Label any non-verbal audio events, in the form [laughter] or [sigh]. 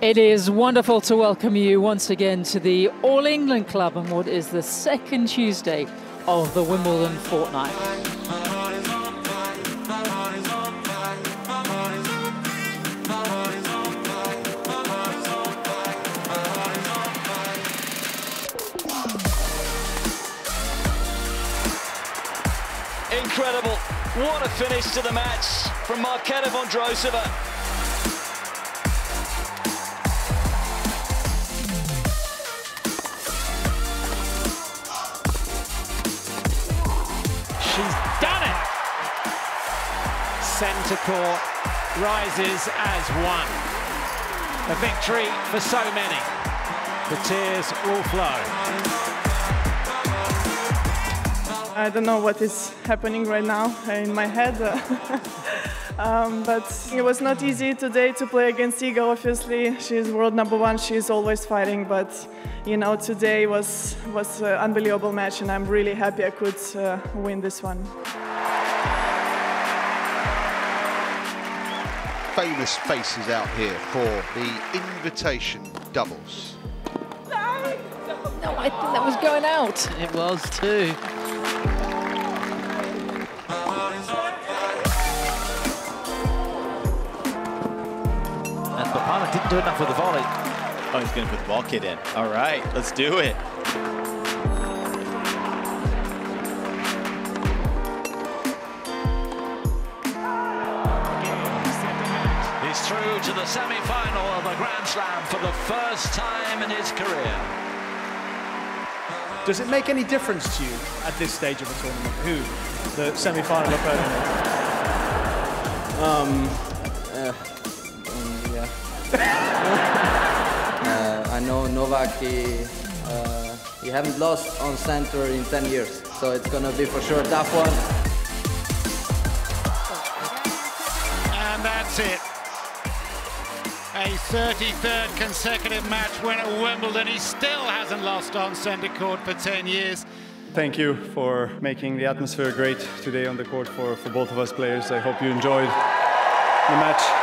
It is wonderful to welcome you once again to the All England Club on what is the second Tuesday of the Wimbledon fortnight. Incredible. What a finish to the match from Marketa Vondrousova. She's done it! Centre court rises as one. A victory for so many. The tears will flow. I don't know what is happening right now in my head. [laughs] um, but it was not easy today to play against Iga, obviously. She's world number one, she's always fighting, but you know, today was, was an unbelievable match and I'm really happy I could uh, win this one. Famous faces out here for the invitation doubles. No, I think that was going out. It was too. Didn't do enough with the volley. Oh, he's going to put the ball kid in. All right, let's do it. He's through to the semi-final of the Grand Slam for the first time in his career. Does it make any difference to you at this stage of the tournament who the semi-final opponent is? Um, uh, yeah. Uh, I know Novak, he, uh, he haven't lost on center in 10 years, so it's gonna be for sure a tough one. And that's it. A 33rd consecutive match win at Wimbledon. He still hasn't lost on centre court for 10 years. Thank you for making the atmosphere great today on the court for, for both of us players. I hope you enjoyed the match.